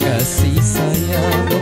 kasih sayang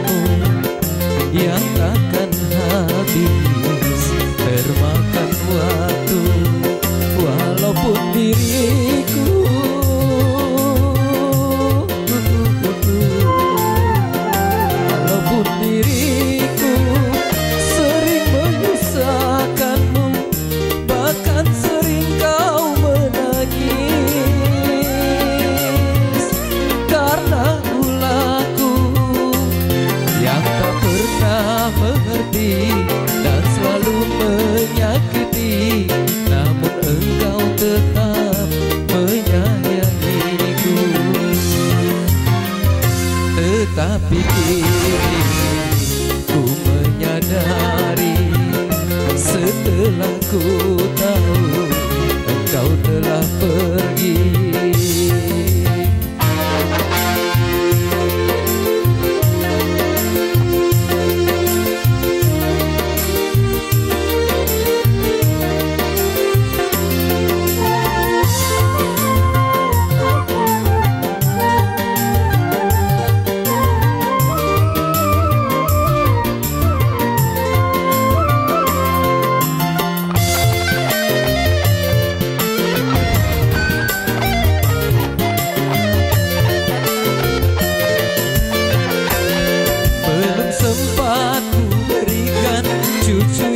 ku menyadari setelah ku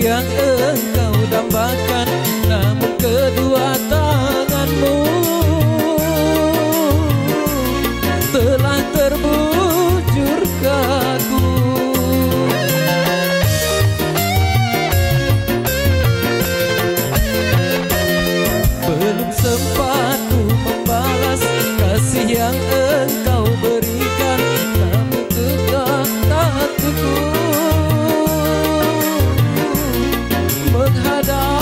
yang her.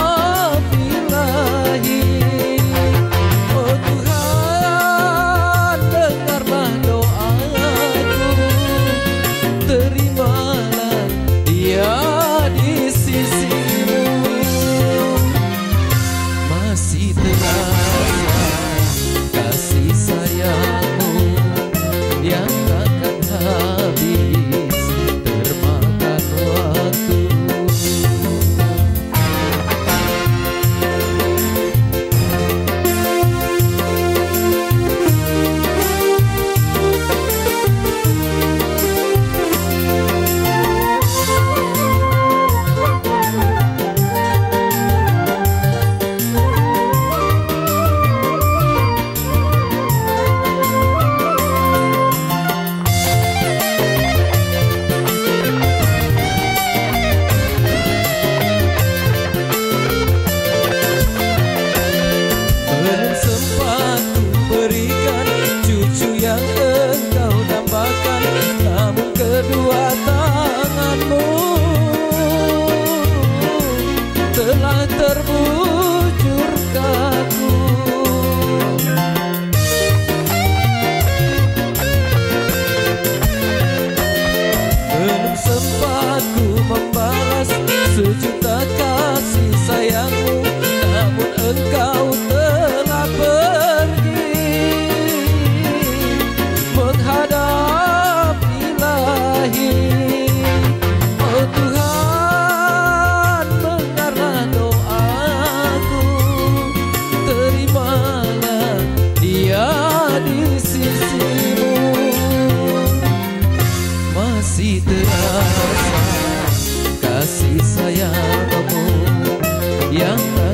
yeah